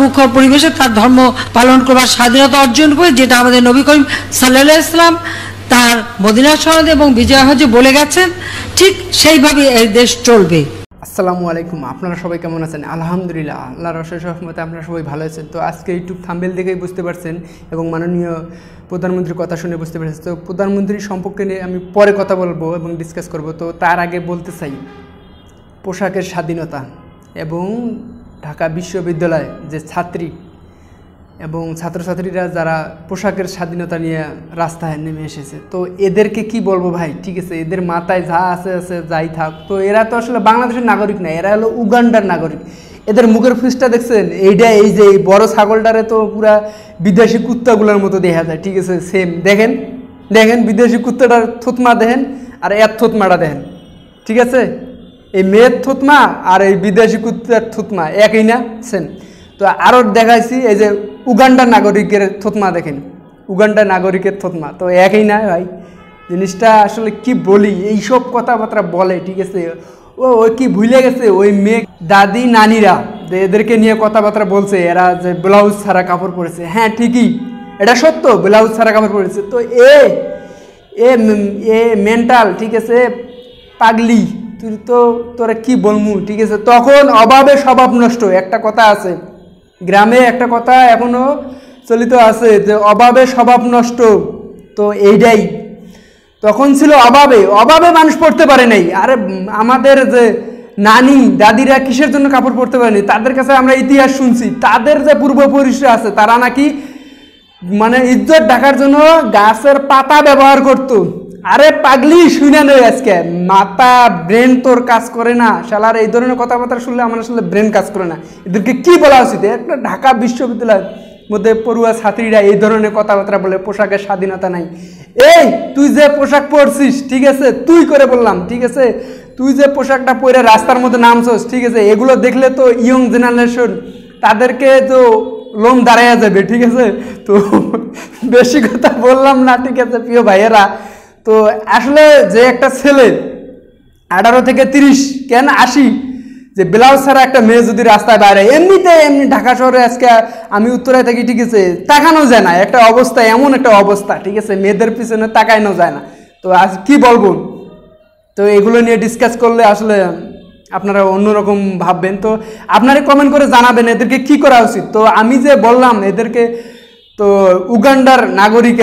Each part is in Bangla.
মুখর পরিবেশে তার ধর্ম পালন করবার স্বাধীনতা অর্জন করে, যেটা আমাদের নবী করিম সাল্লাহ ইসলাম তার মদিনা সনদ এবং বিজয় হজে বলে গেছেন, ঠিক সেইভাবে এই দেশ চলবে। আসসালামু আলাইকুম, আপনারা সবাই কেমন আছেন? আলহামদুলিল্লাহ, আল্লাহর অশেষ রহমতে আপনারা সবাই ভালো আছেন। তো আজকে ইউটিউব থাম্বেল দেখেই বুঝতে পারছেন এবং মাননীয় প্রধানমন্ত্রীর কথা শুনে বুঝতে পারছেন। তো প্রধানমন্ত্রী সম্পর্কে নিয়ে আমি পরে কথা বলব এবং ডিসকাস করব। তো তার আগে বলতে চাই, পোশাকের স্বাধীনতা এবং ঢাকা বিশ্ববিদ্যালয় যে ছাত্রী এবং ছাত্রছাত্রীরা যারা পোশাকের স্বাধীনতা নিয়ে রাস্তায় নেমে এসেছে, তো এদেরকে কি বলব ভাই? ঠিক আছে, এদের মাথায় যা আছে আছে যাই থাক। তো এরা তো আসলে বাংলাদেশের নাগরিক না, এরা হলো উগান্ডার নাগরিক। এদের মুখের ফুসটা দেখছেন? এইটা এই যে এই বড় ছাগলটারে তো পুরা বিদেশি কুত্তাগুলোর মতো দেখা যায়। ঠিক আছে সেম দেখেন দেখেন বিদেশি কুত্তাটার থুতমা দেখেন আর এর থুতমাটা দেখেন। ঠিক আছে? এই মেয়ের থুতমা আর এই বিদেশি কুত্তার থুতমা একই না সেম তো আরও দেখাইছি, এই যে উগান্ডার নাগরিকের থতমা দেখেন। উগান্ডার নাগরিকের থতমা, তো একই না ভাই। জিনিসটা আসলে কি বলি, এইসব কথাবার্তা বলে, ঠিক আছে? ও ওই কি ভুলে গেছে? ওই মেয়ে দাদি নানিরা, যে এদেরকে নিয়ে কথাবার্তা বলছে, এরা যে ব্লাউজ ছাড়া কাপড় পরেছে। হ্যাঁ ঠিকই। এটা সত্য, ব্লাউজ ছাড়া কাপড় পরেছে। তো এ এ মেন্টাল ঠিক আছে? পাগলি। তুই তো তোরা কি বলমু? ঠিক আছে, তখন অভাবে স্বভাব নষ্ট। একটা কথা আছে, গ্রামে একটা কথা এখনও চলিত আছে যে অভাবে স্বভাব নষ্ট। তো এইটাই। তখন ছিল অভাবে। অভাবে মানুষ পড়তে পারে নাই। আরে আমাদের যে নানি, দাদিরা কিসের জন্য কাপড় পরতে পারেনি? তাদের কাছে আমরা ইতিহাস শুনছি। তাদের যে পূর্বপুরুষরা আছে, তারা নাকি মানে ইজ্জত ঢাকার জন্য গাছের পাতা ব্যবহার করতো। আরে পাগলি শুনে নেই আজকে। মাথা ব্রেন তোর কাজ করে না। শালার, এই ধরনের কথাবার্তা শুনলে আমার আসলে ব্রেন কাজ করে না। এদেরকে কি বলা উচিত? একটা ঢাকা বিশ্ববিদ্যালয়ের মধ্যে পড়ুয়া ছাত্রীরা এই ধরনের কথাবার্তা বলে, পোশাকের স্বাধীনতা নাই। এই, তুই যে পোশাক পরছিস, ঠিক আছে? তুই করে বললাম, ঠিক আছে? তুই যে পোশাকটা পরে রাস্তার মধ্যে নামছস, ঠিক আছে? এগুলো দেখলে তো ইয়ং জেনারেশন তাদেরকে তো লোম দাঁড়াইয়া যাবে, ঠিক আছে? তো বেশি কথা বললাম না, ঠিক আছে, প্রিয় ভাইয়েরা। তো আসলে যে একটা ছেলে আঠারো থেকে তিরিশ, কেন আশি, যে ব্লাউজ ছাড়া একটা মেয়ে যদি রাস্তায় বাইরে, এমনিতে এমনি ঢাকা শহরে আজকে আমি উত্তরায় থাকি, ঠিক আছে, তাকানো যায় না। একটা অবস্থা, এমন একটা অবস্থা, ঠিক আছে, মেয়েদের পিছনে তাকানো যায় না। তো আজ কি বলব? তো এগুলো নিয়ে ডিসকাস করলে আসলে আপনারা অন্যরকম ভাববেন। তো আপনারা কমেন্ট করে জানাবেন এদেরকে কি করা উচিত। তো আমি যে বললাম, এদেরকে তো উগান্ডার নাগরিক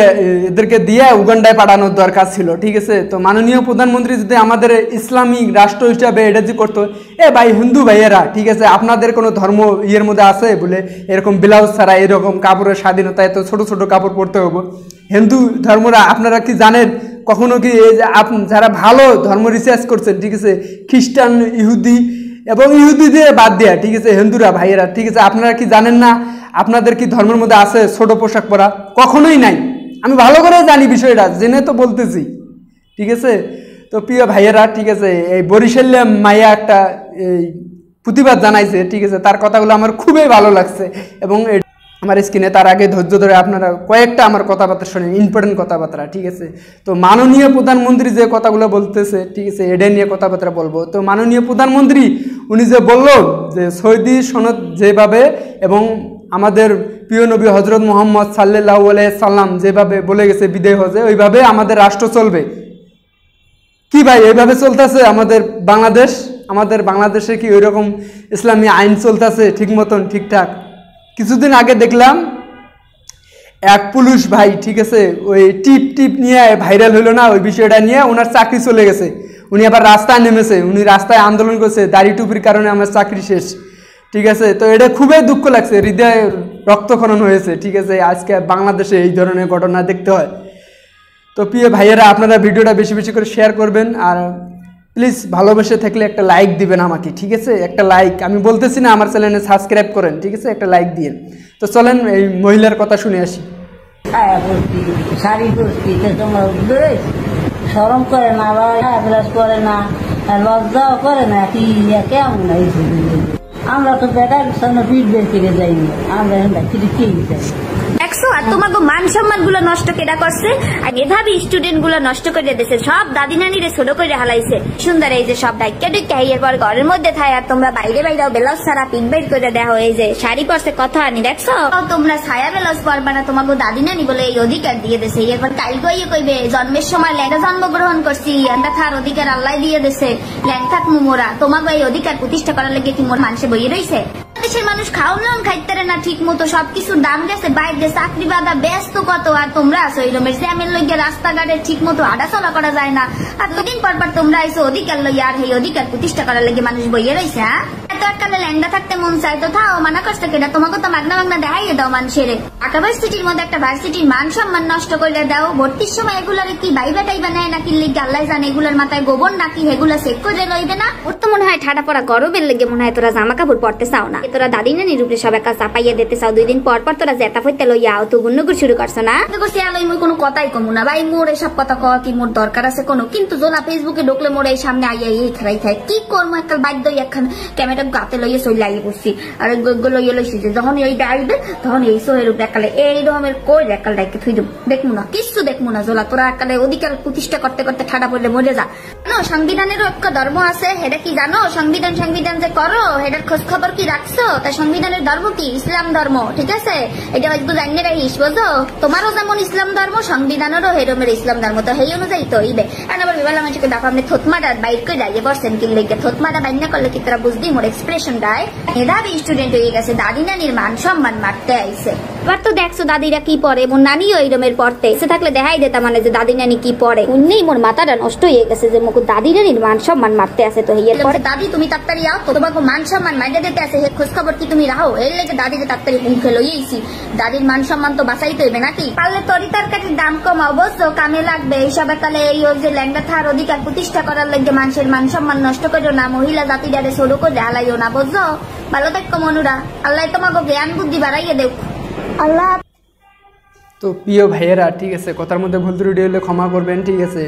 এদেরকে দিয়ে উগান্ডায় পাঠানোর দরকার ছিল, ঠিক আছে? তো মাননীয় প্রধানমন্ত্রী যদি আমাদের ইসলামিক রাষ্ট্র হিসাবে এটা যে করতো, এ ভাই হিন্দু ভাইয়েরা, ঠিক আছে? আপনাদের কোনো ধর্ম ইয়ের মধ্যে আছে বলে এরকম ব্লাউজ ছাড়া এরকম কাপড়ের স্বাধীনতা এত ছোট ছোট কাপড় পরতে হব? হিন্দু ধর্মরা আপনারা কি জানেন? কখনো কি এই যারা ভালো ধর্ম রিসার্চ করছেন, ঠিক আছে? খ্রিস্টান, ইহুদি এবং ইহুদি দিয়ে বাদ দেয়া, ঠিক আছে? হিন্দুরা, ভাইয়েরা, ঠিক আছে? আপনারা কি জানেন না আপনাদের কি ধর্মের মধ্যে আছে ছোট পোশাক পরা? কখনোই নাই। আমি ভালো করে জানি বিষয়টা, জেনে তো বলতেছি। ঠিক আছে? তো প্রিয় ভাইয়েরা, ঠিক আছে, এই বরিশাল্য মাইয়া একটা, এই প্রতিবাদ জানাইছে, ঠিক আছে? তার কথাগুলো আমার খুবই ভালো লাগছে এবং আমার স্ক্রিনে তার আগে ধৈর্য ধরে আপনারা কয়েকটা আমার কথাবার্তা শোনেন ইম্পর্টেন্ট কথাবার্তা, ঠিক আছে? তো মাননীয় প্রধানমন্ত্রী যে কথাগুলো বলতেছে, ঠিক আছে, এটা নিয়ে কথাবার্তা বলব। তো মাননীয় প্রধানমন্ত্রী, উনি যে বলল যে সৌদি সনদ যেভাবে এবং আমাদের প্রিয় নবী হজরত মোহাম্মদ সাল্লাহ সাল্লাম যেভাবে বলে গেছে বিদেয় হজে ওইভাবে আমাদের রাষ্ট্র চলবে। কি ভাই, এইভাবে চলতেছে আমাদের বাংলাদেশ? আমাদের বাংলাদেশে কি ওই রকম ইসলামী আইন চলতেছে ঠিক মতন ঠিকঠাক কিছুদিন আগে দেখলাম এক পুলিশ ভাই, ঠিক আছে, ওই টিপ টিপ নিয়ে ভাইরাল হলো না, ওই বিষয়টা নিয়ে ওনার চাকরি চলে গেছে। উনি আবার রাস্তায় নেমেছে, উনি রাস্তায় আন্দোলন করছে, দাড়ি টুপির কারণে আমার চাকরি শেষ। ঠিক আছে? তো এটা খুবই দুঃখ লাগছে, হৃদয়ে রক্তক্ষরণ হয়েছে, ঠিক আছে? আজকে বাংলাদেশে এই ধরনের ঘটনা দেখতে হয়। তো প্রিয় ভাইয়েরা, আপনারা ভিডিওটা বেশি বেশি করে শেয়ার করবেন আর প্লিজ ভালোবেসে থাকলে একটা লাইক দিবেন আমাকে, ঠিক আছে? একটা লাইক আমি বলতেছি না আমার চ্যানেলে সাবস্ক্রাইব করেন, ঠিক আছে? একটা লাইক দিয়ে। তো চলেন, এই মহিলার কথা শুনে আসি। সরম করে না লজ্জাও করে না কেমন আমরা তো বেটার সামনে পিঠ বের করে যাইনি আমরা দেখছ? আর তোমার মান সম্মানগুলো নষ্ট কেটা করছে? আর মেধাবী স্টুডেন্টগুলো নষ্ট করে দিয়েছে সব দাদি নানিরে ছোট করে হালাইছে। সুন্দর এই যে সব ডাইকা ডুইকা এরপর ঘরের মধ্যে থাই আর তোমরা বাইরে বাইরে ব্লাউজ সারা পিক বাইর করে দেওয়া এই যে শাড়ি পরছে, কথা আনি, দেখছ? তোমরা ছায়া ব্লাউজ পরবা না, তোমাকে দাদি নানি বলে এই অধিকার দিয়ে দিছে। এরপর কাল গইয়ে কইবে, জন্মের সময় ল্যাংটা জন্মগ্রহণ করছি, আমরা থার অধিকার আল্লাহ দিয়ে দিছে। ল্যাংথাক মুমোরা তোমাকে এই অধিকার প্রতিষ্ঠা করার লেগে কি মোর মানুষে বইয়ে রইছে? দেশের মানুষ খাওয়ান খাইতে না ঠিক মতো সবকিছুর দাম গেছে, বাইরে চাকরি বাদা ব্যস্ত কত? আর তোমরা আসো এই রমের স্যামের লইগে রাস্তাঘাটে ঠিক মতো হাঁটাচলা করা যায় না। আর দুদিন পর পর তোমরা আইসো অধিকার লইয়া, আর এই অধিকার প্রতিষ্ঠা করার লেগে মানুষ বইয়ে রয়েছে হ্যাঁ? এককালে ল্যাংডা থাকতে মন চাই তো থাও মানা কেটা তোমাকে তো মাগনা মাগনা দেখাইয়ে দাও মানুষের। ঢাকা ভার্সিটির মধ্যে একটা ভার্সিটির মান সম্মান নষ্ট করে দাও। ভর্তির সময় এগুলারে কি বাইবা টাইবা নেয় নাকি লিগে? জানে এগুলার মাথায় গোবর নাকি চেক করে লইবে না? ওর তো মনে হয় ঠাডা পড়া গরমের লেগে মনে হয় তোরা জামা কাপড় পরতে চাও না। তোরা দাদি না নিরূপে সব একা চাপাইয়া দিতে চাও। দুই দিন পর পর তোরা জেতা ফইতে লইয়া আও তো গুন্নগুর শুরু করছ না? করছি আলোই মুই কোনো কথাই কমু না। ভাই মোর এসব কথা কওয়া কি মোর দরকার আছে কোনো? কিন্তু জোনা ফেসবুকে ঢুকলে মোর এই সামনে আইয়া এই খেলাই খাই কি করব একটা বাধ্য একখান ক্যামেরা গাতে লইয়া চলে আইয়ে বসছি আর লইয়া লইছি যে যখন এই আইবে, তখন এই সোহের উপরে একালে এই রকমের কই একাল ডাইকে থুই দেব। দেখমু না, কিচ্ছু দেখমু না, জোলা, তোরা একালে অধিকার প্রতিষ্ঠা করতে করতে ঠাডা পড়লে মরে যা। জানো সংবিধানেরও একটা ধর্ম আছে হেটা কি জানো? সংবিধান সংবিধান যে করো হেটার খোঁজ খবর কি রাখছো? তা সংবিধানের ধর্ম কি? ইসলাম ধর্ম, ঠিক আছে? এটা হয়তো জানিয়ে রাখিস, বুঝো? তোমারও যেমন ইসলাম ধর্ম, সংবিধানেরও হেরমের ইসলাম ধর্ম, তো সেই অনুযায়ী তো হইবে। আর আবার বিবালা মানুষকে দেখো আপনি থতমাটা বাইর করে যাইয়ে বসছেন কি লেগে থতমাটা বাইর করলে কি তারা বুঝবি এক্সপ্রেশন দেয় মেধাবী স্টুডেন্ট হয়ে গেছে দাদি নির্মাণ মান সম্মান মারতে আইছে এবার তো দেখছ দাদিরা কি পরে মোর নানিও এইরমের পড়তে সে থাকলে দেখাই দিতাম মানে যে দাদি নানি কি পরে। উন্নেই মোর মাথাটা নষ্ট হয়ে গেছে যে মুখ দাদি নানির মান সম্মান মারতে আছে তো হিয়ের পরে। দাদি তুমি তাড়াতাড়ি আও তো তোমাকে মান সম্মান মাইরে দিতে আছে হে খোঁজ খবর কি তুমি রাহো? এর লেগে দাদিকে তাড়াতাড়ি মুখে লইয়েছি দাদির মান সম্মান তো বাঁচাইতে হইবে নাকি? পারলে তরি তরকারির দাম কম অবশ্য কামে লাগবে। এইসব কালে এই ওই যে ল্যাংটা থার অধিকার প্রতিষ্ঠা করার লেগে মানুষের মান সম্মান নষ্ট করো না মহিলা জাতিটারে সরু করে আলাইও না বুঝছ? ভালো থাকো মনুরা। আল্লাহ তোমাকে জ্ঞান বুদ্ধি বাড়াইয়ে দেও আল্লাহ। তো প্রিয় ভাইয়েরা, ঠিক আছে, কথার মধ্যে ভুল ত্রুটি হলে ক্ষমা করবেন, ঠিক আছে।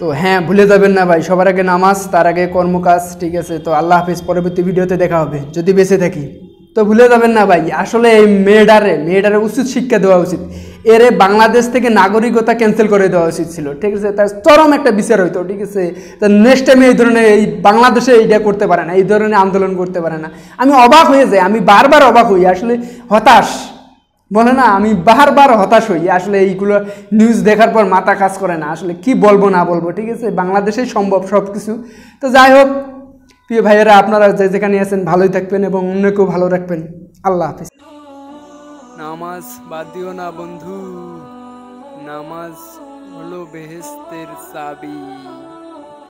তো হ্যাঁ ভুলে যাবেন না ভাই, সবার আগে নামাজ, তার আগে কর্মকাজ, ঠিক আছে। তো আল্লাহ হাফিজ, পরবর্তী ভিডিওতে দেখা হবে, যদি বেঁচে থাকি। তো ভুলে যাবেন না ভাই, আসলে এই মেয়েটারে মেয়েটারে উচিত শিক্ষা দেওয়া উচিত। এরে বাংলাদেশ থেকে নাগরিকতা ক্যান্সেল করে দেওয়া উচিত ছিল, ঠিক আছে। তার চরম একটা বিচার হইতো, ঠিক আছে। তো নেক্সট টাইমে এই ধরনের, এই বাংলাদেশে এইটা করতে পারে না, এই ধরনের আন্দোলন করতে পারে না। আমি অবাক হয়ে যাই, আমি বারবার অবাক হই, আসলে হতাশ। বলে না, আমি বারবার হতাশ হই। আসলে এইগুলো নিউজ দেখার পর মাথা কাজ করে না। আসলে কি বলব, না বলব, ঠিক আছে? বাংলাদেশেই সম্ভব সব কিছু তো যাই হোক, প্রিয় ভাইয়েরা, আপনারা যে যেখানে আছেন, ভালোই থাকবেন এবং অন্যকেও ভালো রাখবেন। আল্লাহ হাফিজ। নামাজ বাদ দিও না বন্ধু। নামাজ হলো বেহেস্তের চাবি।